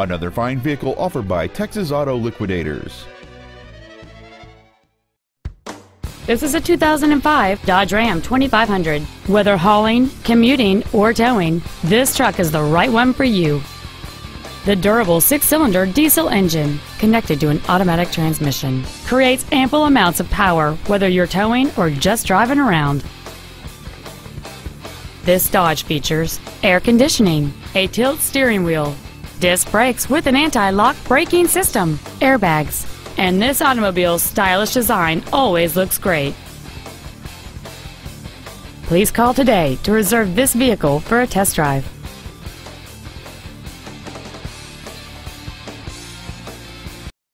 Another fine vehicle offered by Texas Auto Liquidators. This is a 2005 Dodge Ram 2500. Whether hauling, commuting, or towing, this truck is the right one for you. The durable six-cylinder diesel engine, connected to an automatic transmission, creates ample amounts of power whether you're towing or just driving around. This Dodge features air conditioning, a tilt steering wheel, disc brakes with an anti-lock braking system, airbags, and this automobile's stylish design always looks great. Please call today to reserve this vehicle for a test drive.